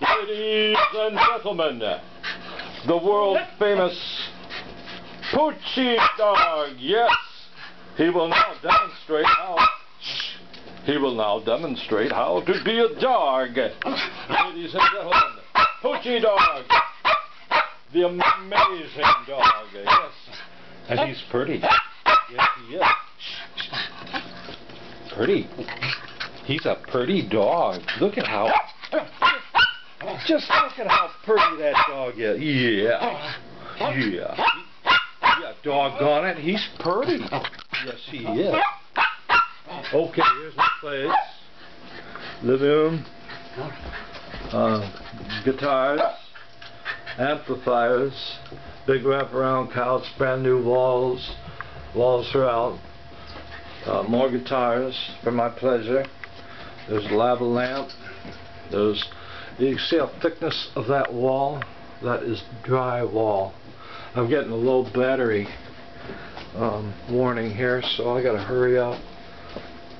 Ladies and gentlemen, the world famous Poochie dog. Yes, he will now demonstrate how. He will now demonstrate how to be a dog. Ladies and gentlemen, Poochie dog. The amazing dog. Yes. And he's pretty. Yes, he is. Pretty. He's a pretty dog. Look at how. Just look at how pretty that dog is. Yeah. Yeah. Yeah, doggone it. He's pretty. Yes, he is. Okay, here's my place. Living room. Uh, guitars. Amplifiers. Big wraparound couch. Brand new walls. Walls throughout. Uh, more guitars for my pleasure. There's a lava lamp. There's, you how thickness of that wall. That is drywall. I'm getting a low battery um, warning here, so I gotta hurry up.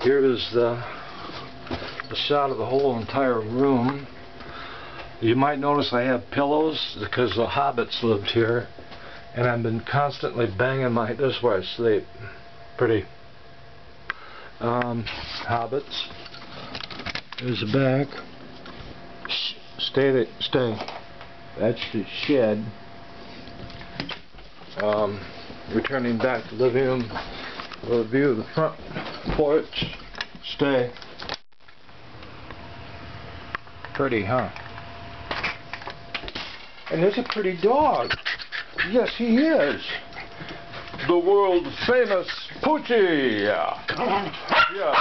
Here is the, the shot of the whole entire room. You might notice I have pillows because the hobbits lived here, and I've been constantly banging my. This is where I sleep. Pretty um, hobbits. There's the back. Shh, stay, there, stay. That's the shed. Um, returning back to the living room with a view of the front porch. Stay. Pretty, huh? And there's a pretty dog. Yes, he is. The world famous Poochie. Yes.